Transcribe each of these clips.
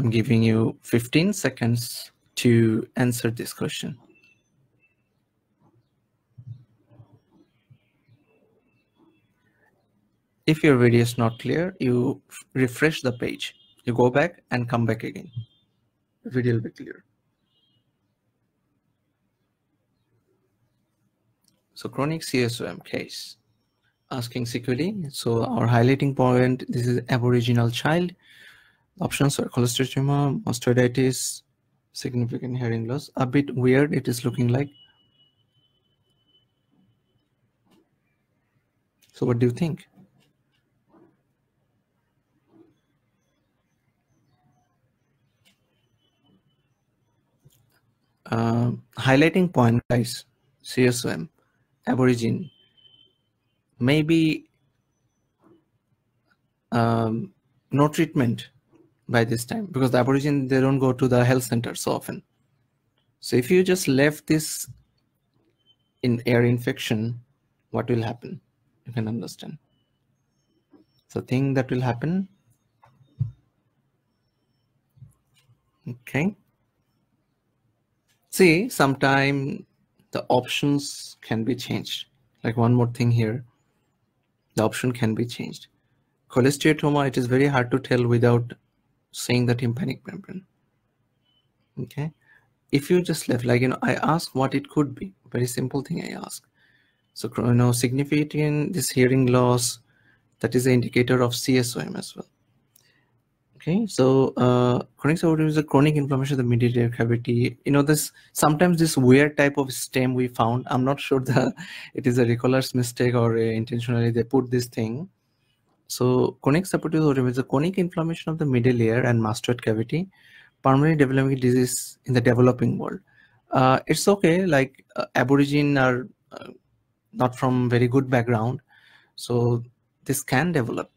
I'm giving you 15 seconds to answer this question. If your video is not clear, you refresh the page. You go back and come back again. The video will be clear. So chronic CSOM case, asking sequelae. So our highlighting point, this is aboriginal child. Options are cholesteatoma, mastoiditis, significant hearing loss. A bit weird it is looking like. So what do you think? Uh, highlighting point guys, CSOM, Aborigine, maybe um, no treatment by this time because the Aborigine, they don't go to the health center so often. So if you just left this in air infection, what will happen? You can understand. So thing that will happen. Okay. See, sometime the options can be changed. Like one more thing here, the option can be changed. Cholesteatoma, it is very hard to tell without saying the tympanic membrane. Okay. If you just left, like, you know, I ask what it could be. Very simple thing I ask. So, you know, significant this hearing loss, that is an indicator of CSOM as well. Okay, so uh, chronic COPD is a chronic inflammation of the ear cavity. You know, this sometimes this weird type of stem we found. I'm not sure that it is a recaller's mistake or uh, intentionally they put this thing. So chronic suppurative otium is a chronic inflammation of the middle ear and mastoid cavity, permanently developing disease in the developing world. Uh, it's okay, like uh, Aborigine are uh, not from very good background, so this can develop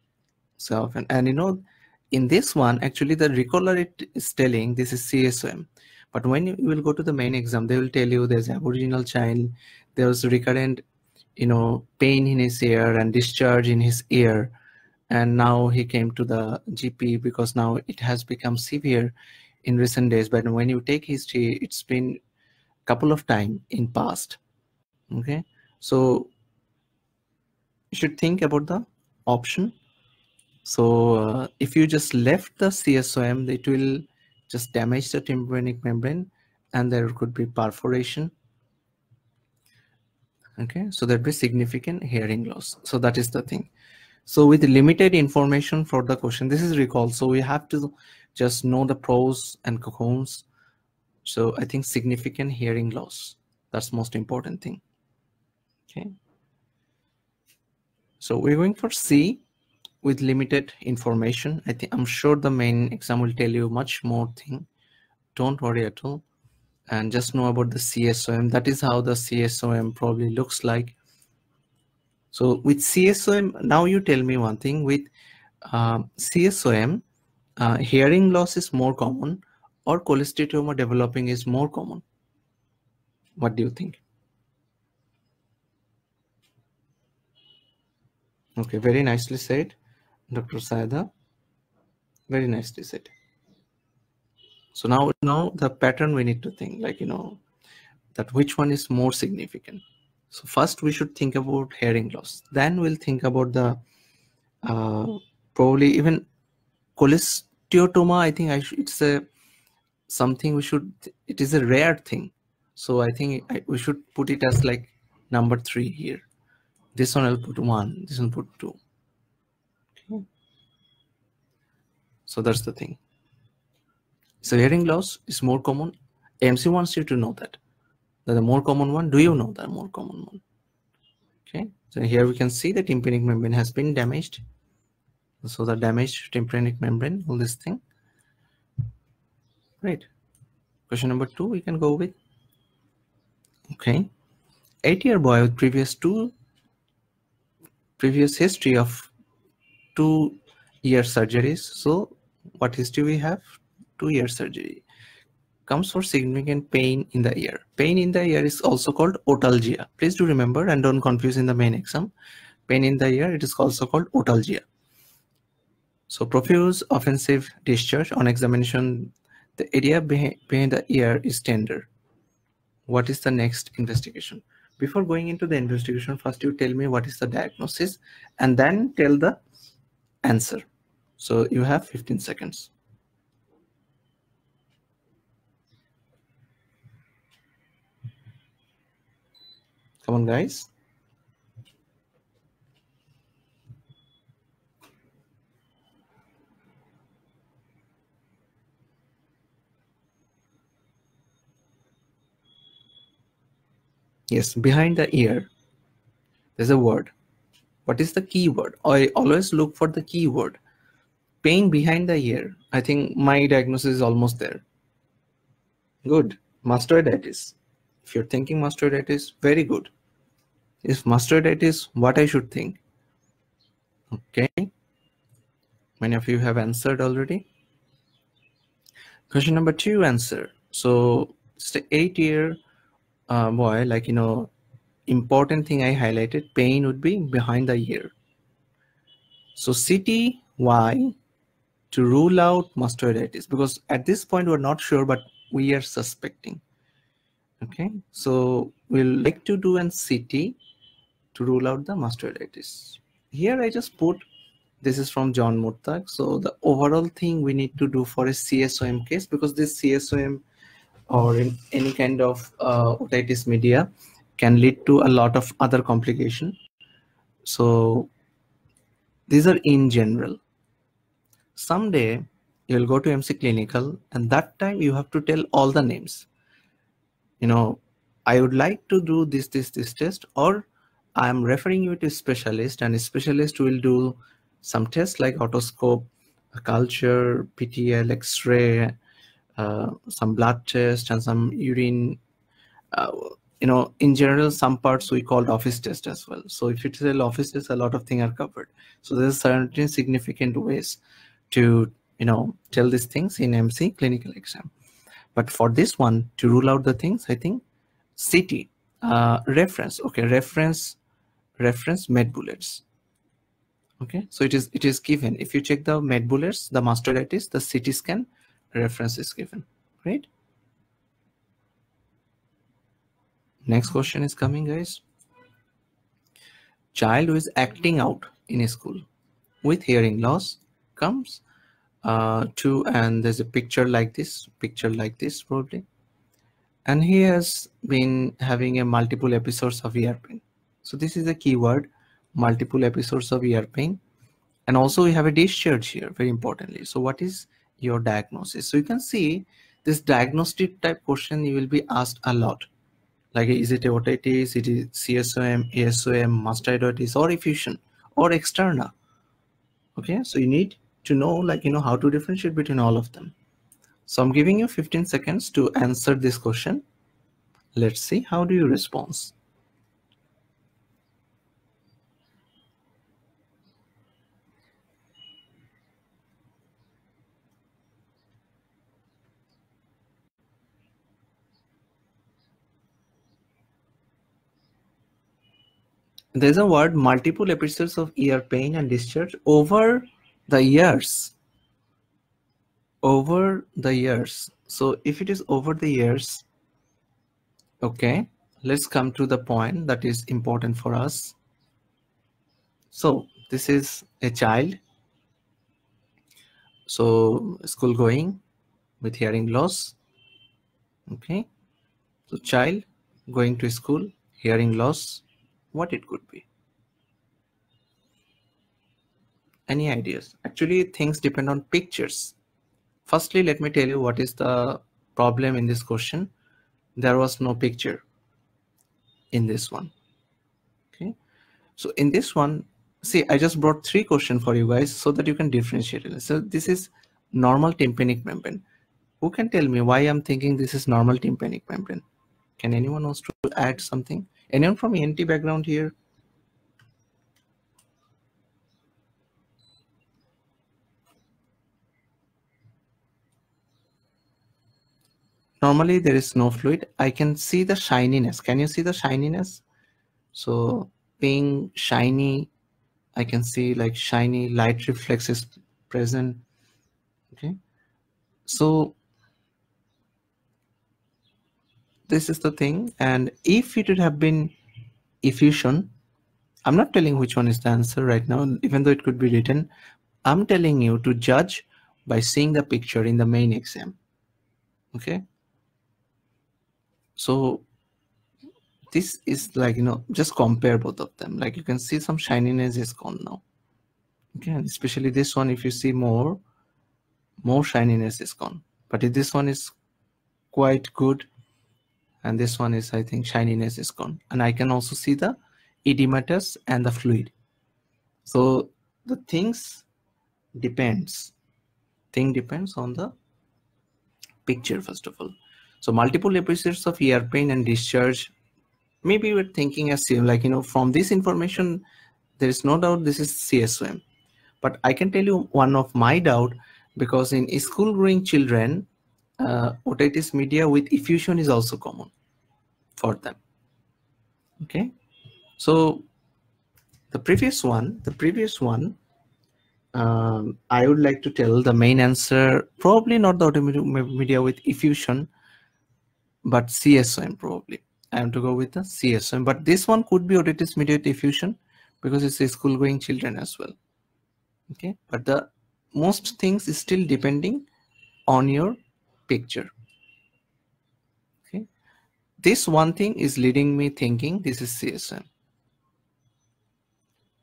so often. And you know, in this one, actually the recaller is telling this is CSOM. But when you will go to the main exam, they will tell you there's aboriginal child, there was recurrent, you know, pain in his ear and discharge in his ear. And now he came to the GP because now it has become severe in recent days. But when you take history, it's been a couple of time in past. Okay. So you should think about the option so uh, if you just left the CSOM, it will just damage the tympanic membrane and there could be perforation. Okay, so there'd be significant hearing loss. So that is the thing. So with limited information for the question, this is recall. So we have to just know the pros and cons. So I think significant hearing loss. That's most important thing. Okay. So we're going for C with limited information. I think I'm sure the main exam will tell you much more thing. Don't worry at all. And just know about the CSOM. That is how the CSOM probably looks like. So with CSOM, now you tell me one thing. With uh, CSOM, uh, hearing loss is more common or cholesteatoma developing is more common. What do you think? Okay, very nicely said. Dr. Saida. Very nicely said. So now, now the pattern we need to think like, you know, that which one is more significant. So first we should think about hearing loss. Then we'll think about the uh, probably even cholesteatoma. I think I it's a something we should. It is a rare thing. So I think I, we should put it as like number three here. This one I'll put one. This one put two. So that's the thing. So hearing loss is more common. AMC wants you to know that. The more common one, do you know the more common one? Okay, so here we can see the tympanic membrane has been damaged. So the damaged tympanic membrane, all this thing. Right. Question number two, we can go with. Okay. Eight-year boy with previous two previous history of two year surgeries. So what history we have? Two year surgery. Comes for significant pain in the ear. Pain in the ear is also called otalgia. Please do remember and don't confuse in the main exam. Pain in the ear, it is also called otalgia. So profuse offensive discharge on examination, the area behind, the ear is tender. What is the next investigation? Before going into the investigation, first you tell me what is the diagnosis and then tell the answer. So you have 15 seconds. Come on, guys. Yes, behind the ear, there's a word. What is the keyword? I always look for the keyword. Pain behind the ear. I think my diagnosis is almost there. Good. Mastoiditis. If you're thinking mastoiditis, very good. If mastoiditis, what I should think? Okay. Many of you have answered already. Question number two answer. So it's the eight year uh, boy, like, you know, important thing I highlighted, pain would be behind the ear. So CTY to rule out mastoiditis because at this point we're not sure, but we are suspecting. Okay, so we'll like to do an CT to rule out the mastoiditis. Here I just put, this is from John Murtagh. So the overall thing we need to do for a CSOM case because this CSOM or in any kind of uh, otitis media can lead to a lot of other complication. So these are in general. Someday you'll go to MC Clinical and that time you have to tell all the names. You know, I would like to do this, this, this test or I'm referring you to specialist and specialist will do some tests like otoscope, culture, PTL, X-ray, uh, some blood test and some urine. Uh, you know, in general, some parts we called office test as well. So if it's an office test, a lot of things are covered. So there's certain significant ways to, you know, tell these things in MC clinical exam. But for this one, to rule out the things, I think CT, uh, reference, okay, reference reference Medbullets. Okay so it is it is given. If you check the Medbullets the mastoiditis the ct scan reference is given right? Next question is coming guys. Child who is acting out in a school with hearing loss comes uh, to and there's a picture like this picture like this probably and he has been having a multiple episodes of ear pain so this is a keyword, multiple episodes of ear pain. And also we have a discharge here, very importantly. So what is your diagnosis? So you can see this diagnostic type question you will be asked a lot. Like is it otitis, it is CSOM, ASOM, mastoiditis, or effusion, or externa. Okay, so you need to know like you know how to differentiate between all of them. So I'm giving you 15 seconds to answer this question. Let's see how do you respond. there's a word multiple episodes of ear pain and discharge over the years. Over the years. So if it is over the years okay let's come to the point that is important for us. So this is a child. So school going with hearing loss. Okay. So child going to school hearing loss what it could be. Any ideas? Actually, things depend on pictures. Firstly, let me tell you what is the problem in this question. There was no picture in this one. Okay. So in this one, see, I just brought three questions for you guys so that you can differentiate it. So this is normal tympanic membrane. Who can tell me why I'm thinking this is normal tympanic membrane? Can anyone wants to add something? Anyone from ENT background here? Normally there is no fluid. I can see the shininess. Can you see the shininess? So being shiny, I can see like shiny light reflex is present okay so this is the thing and if it would have been effusion i'm not telling which one is the answer right now even though it could be written i'm telling you to judge by seeing the picture in the main exam okay so this is like you know just compare both of them. Like you can see some shininess is gone now. Okay and especially this one if you see more more shininess is gone. But this one is quite good and this one is I think shininess is gone. And I can also see the edematous and the fluid. So the things depends. Thing depends on the picture first of all so multiple episodes of ear pain and discharge. Maybe we're thinking as like you know from this information there is no doubt this is CSOM but I can tell you one of my doubt because in school growing children uh, otitis media with effusion is also common for them. Okay? So the previous one the previous one um, I would like to tell the main answer probably not the otitis media with effusion but CSOM probably. I am to go with the CSOM but this one could be otitis media with effusion because it's a school going children as well. Okay? But the most things is still depending on your picture. Okay? This one thing is leading me thinking this is CSM.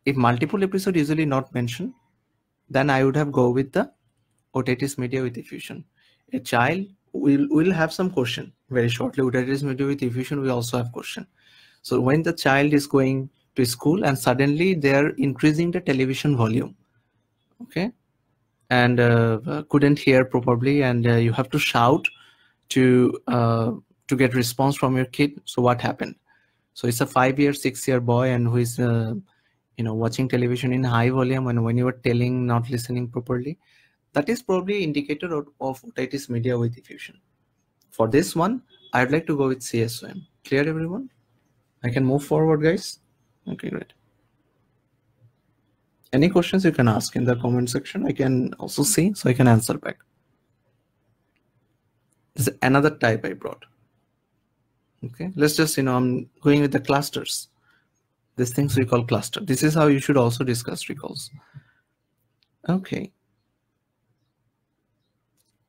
if multiple episode usually not mentioned then I would have go with the otitis media with effusion a child will will have some question very shortly otitis media with effusion we also have question. So when the child is going to school and suddenly they are increasing the television volume okay? And uh, couldn't hear properly and uh, you have to shout to uh, to get response from your kid. So what happened? So it's a five year six year boy and who is uh, you know watching television in high volume and when you are telling not listening properly that is probably indicator of, of otitis media with effusion for this one i'd like to go with csom clear everyone? I can move forward guys. Okay great. Any questions you can ask in the comment section i can also see so i can answer back. This is another type i brought. Okay let's just you know i'm going with the clusters. These things we call cluster. This is how you should also discuss recalls. Okay.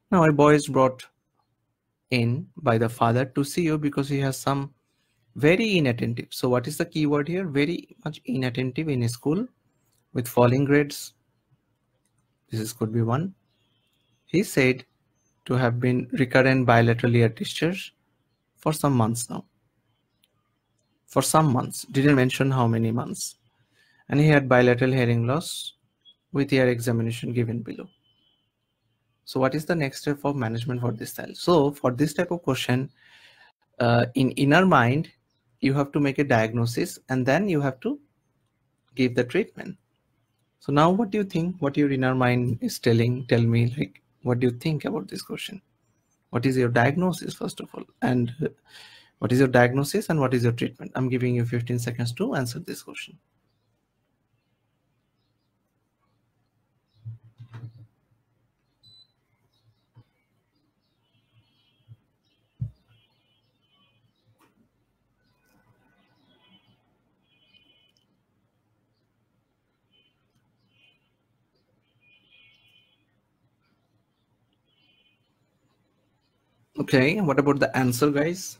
Now a boys brought in by the father to see you because he has some very inattentive so what is the keyword here very much inattentive in school with falling grades. This is, could be one. He said to have been recurrent bilateral ear discharge for some months now. For some months, didn't mention how many months. And he had bilateral hearing loss with ear examination given below. So what is the next step of management for this child? So for this type of question, uh, in inner mind, you have to make a diagnosis and then you have to give the treatment. So now what do you think? What your inner mind is telling? Tell me like, what do you think about this question? What is your diagnosis first of all? And what is your diagnosis and what is your treatment? I'm giving you 15 seconds to answer this question. Okay, what about the answer, guys?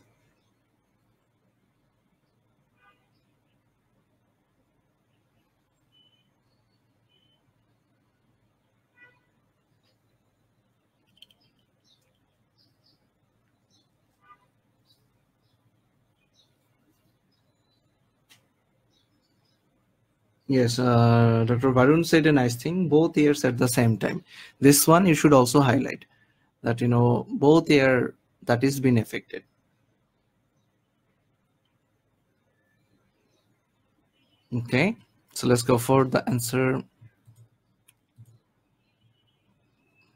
Yes, uh, Dr. Varun said a nice thing, both ears at the same time. This one you should also highlight that, you know, both ear that is being affected. Okay, so let's go for the answer.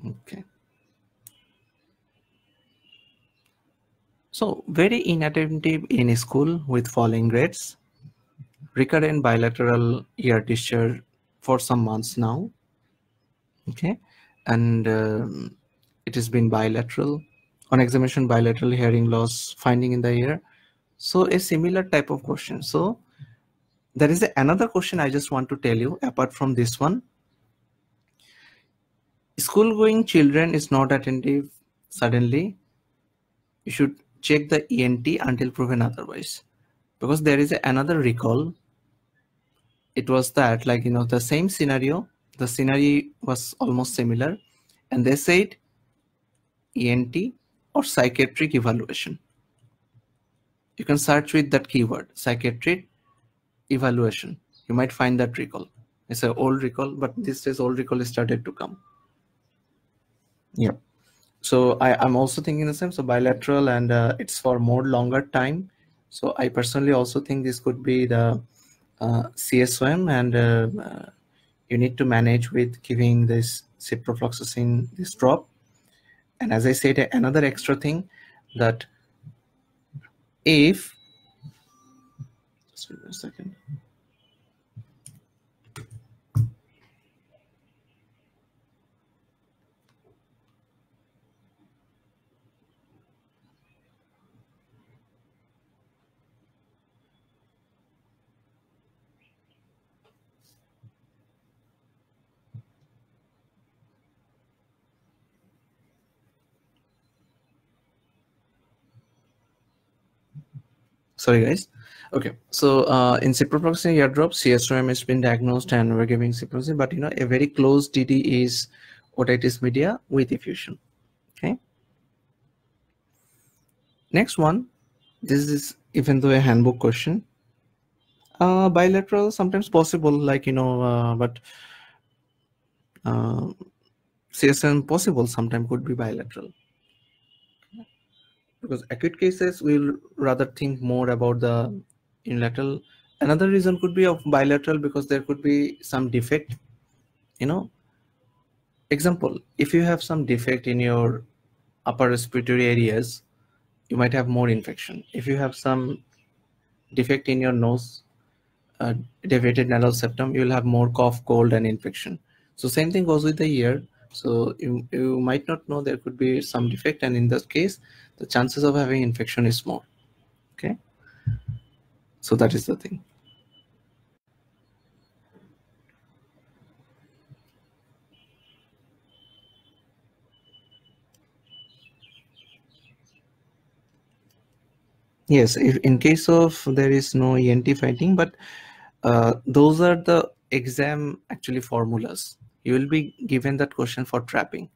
Okay. So very inattentive in school with falling grades, recurrent bilateral ear discharge for some months now. Okay, and um, it has been bilateral. On examination, bilateral hearing loss finding in the ear. So a similar type of question. So there is another question I just want to tell you apart from this one. School going children is not attentive suddenly. You should check the ENT until proven otherwise because there is another recall. It was that like, you know, the same scenario, the scenario was almost similar and they said ENT or psychiatric evaluation. You can search with that keyword, psychiatric evaluation. You might find that recall. It's an old recall, but this says old recall started to come. Yeah. So I, I'm also thinking the same. So bilateral and uh, it's for more longer time. So I personally also think this could be the uh, CSOM and uh, uh, you need to manage with giving this ciprofloxacin, this drop. And as I said, another extra thing that if, just wait a second. Sorry guys. Okay so uh, in ciprofloxacin eardrop CSOM has been diagnosed and we're giving ciprofloxacin but you know a very close DD is otitis media with effusion okay? Next one this is even though a handbook question. Uh, bilateral sometimes possible like you know uh, but uh, CSM possible sometimes could be bilateral because acute cases we'll rather think more about the unilateral. Another reason could be of bilateral because there could be some defect you know. Example if you have some defect in your upper respiratory areas you might have more infection. If you have some defect in your nose uh, deviated nasal septum you will have more cough cold and infection. So same thing goes with the ear. So you, you might not know there could be some defect and in that case the chances of having infection is small okay? So that is the thing. Yes if in case of there is no ent finding but uh, those are the exam actually formulas. You will be given that question for trapping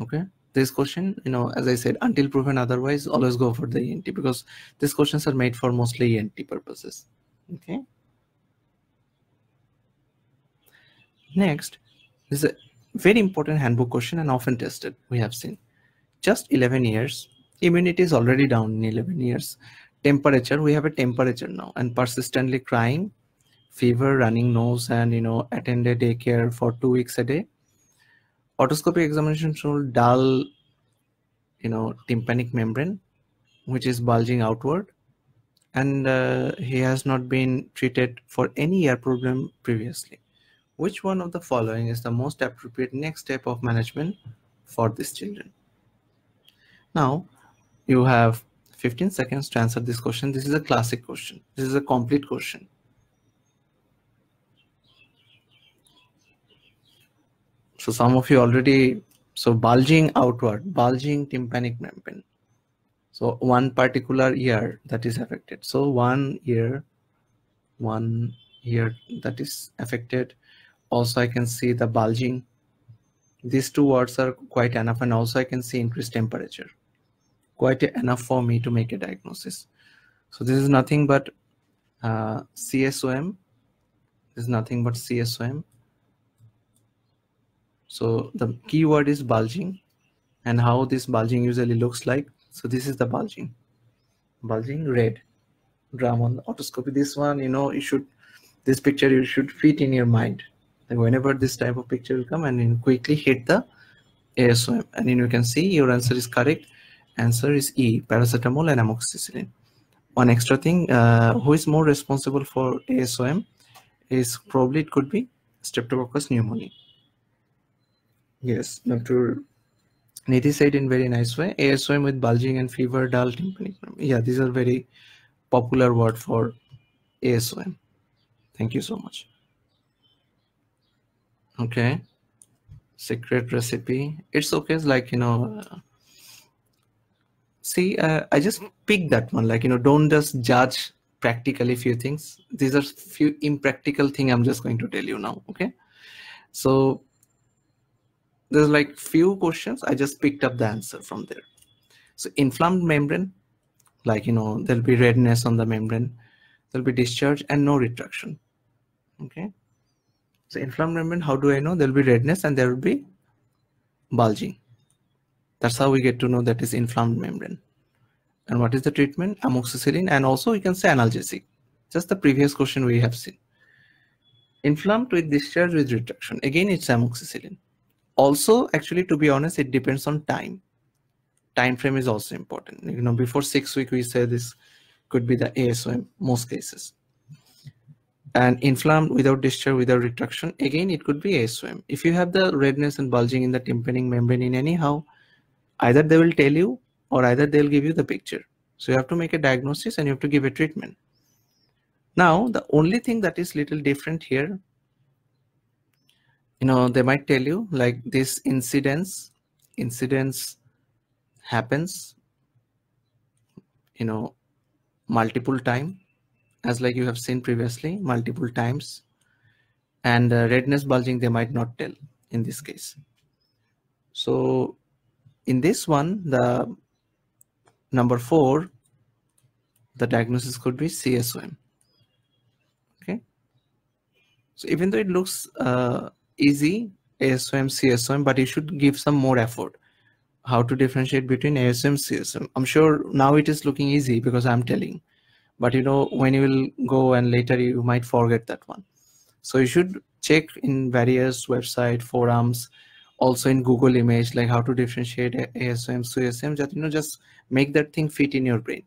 okay this question you know as i said until proven otherwise always go for the ent because these questions are made for mostly ent purposes. Okay. Next this is a very important handbook question and often tested we have seen. Just 11 years. Immunity is already down in 11 years. Temperature we have a temperature now and persistently crying fever running nose and you know attended daycare for two weeks a day otoscopic examination showed dull, you know, tympanic membrane, which is bulging outward. And uh, he has not been treated for any ear problem previously. Which one of the following is the most appropriate next step of management for these children? Now, you have 15 seconds to answer this question. This is a classic question. This is a complete question. So some of you already, so bulging outward, bulging tympanic membrane. So one particular ear that is affected. So one ear, one ear that is affected. Also, I can see the bulging. These two words are quite enough. And also I can see increased temperature. Quite enough for me to make a diagnosis. So this is nothing but uh, CSOM. This is nothing but CSOM so the keyword is bulging and how this bulging usually looks like. So this is the bulging, bulging red drum on the otoscopy. This one, you know, you should, this picture you should fit in your mind. Like whenever this type of picture will come and you quickly hit the ASOM and then you can see your answer is correct. Answer is E, paracetamol and amoxicillin. One extra thing, uh, who is more responsible for ASOM is probably it could be Streptococcus pneumoniae Yes, Dr. Nidhi said in very nice way, ASOM with bulging and fever, dull tympanic. Yeah, these are very popular word for ASOM. Thank you so much. Okay. Secret recipe. It's okay. It's like, you know, uh, see, uh, I just picked that one. Like, you know, don't just judge practically few things. These are few impractical thing I'm just going to tell you now. Okay. So there's like few questions. I just picked up the mm-hmm. answer from there. So inflamed membrane, like, you know, there'll be redness on the membrane. There'll be discharge and no retraction. Okay. So inflamed membrane, how do I know? There'll be redness and there will be bulging. That's how we get to know that is inflamed membrane. And what is the treatment? Amoxicillin and also you can say analgesic. Just the previous question we have seen. Inflamed with discharge with retraction. Again, it's amoxicillin. Also, actually, to be honest, it depends on time. Time frame is also important. You know, before six weeks, we say this could be the ASOM, most cases. And inflamed without discharge, without retraction, again, it could be ASOM. If you have the redness and bulging in the tympanic membrane in anyhow, either they will tell you or either they'll give you the picture. So you have to make a diagnosis and you have to give a treatment. Now, the only thing that is little different here, you know, they might tell you like this incidence, incidence happens, you know, multiple time, as like you have seen previously, multiple times. And uh, redness bulging, they might not tell in this case. So in this one, the number four, the diagnosis could be CSOM. Okay. So even though it looks uh, easy, ASOM, CSOM, but you should give some more effort. How to differentiate between ASOM, CSOM. I'm sure now it is looking easy because I'm telling, but you know, when you will go and later you might forget that one. So you should check in various website forums, also in Google image, like how to differentiate ASOM, CSOM, just, you know, just make that thing fit in your brain.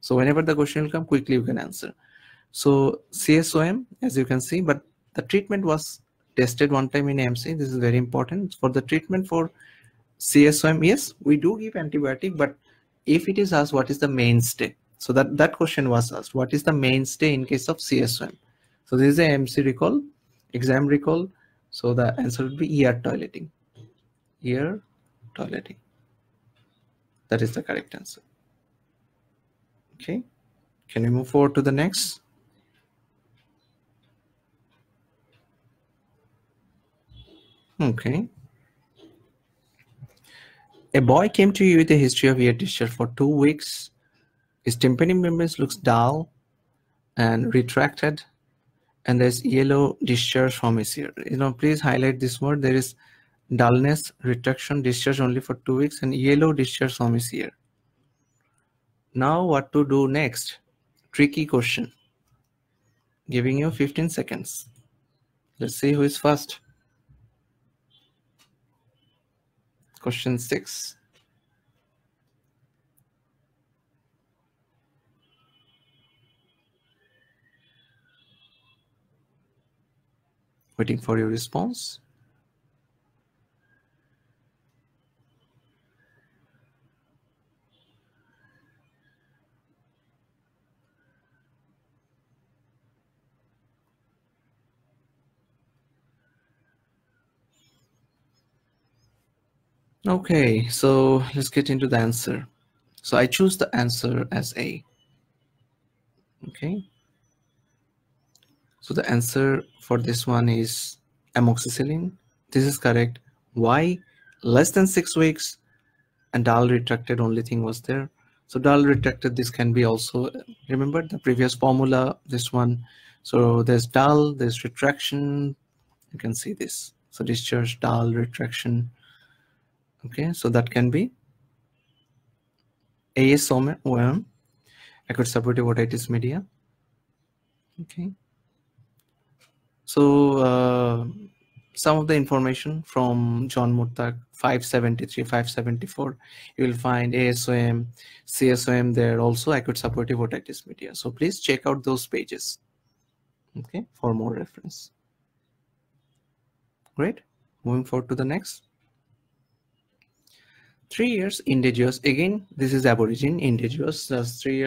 So whenever the question will come, quickly you can answer. So CSOM, as you can see, but the treatment was tested one time in MC. This is very important. For the treatment for CSOM, yes, we do give antibiotic, but if it is asked what is the mainstay, so that, that question was asked, what is the mainstay in case of CSOM? So this is a MC recall, exam recall. So the answer would be ER toileting. ER toileting. That is the correct answer. Okay, can we move forward to the next? Okay. A boy came to you with a history of ear discharge for two weeks. His tympanic membranes looks dull and retracted, and there's yellow discharge from his ear. You know, please highlight this word. There is dullness, retraction, discharge only for two weeks, and yellow discharge from his ear. Now what to do next? Tricky question. Giving you 15 seconds. Let's see who is first. Question six. Waiting for your response. Okay, so let's get into the answer. So I choose the answer as A. Okay. So the answer for this one is amoxicillin. This is correct. Why? Less than six weeks and dull retracted only thing was there. So dull retracted, this can be also, remember the previous formula, this one. So there's dull, there's retraction. You can see this. So discharge, dull, retraction, okay so that can be ASOM acute suppurative otitis media. Okay. So uh, some of the information from John Murtagh 573 574 you will find ASOM CSOM there also acute suppurative otitis media. So please check out those pages. Okay for more reference. Great. Moving forward to the next Three years indigenous. Again, this is aborigine indigenous. That's three years.